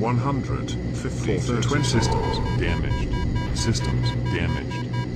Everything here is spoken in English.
One hundred fifty. systems damaged. Systems damaged.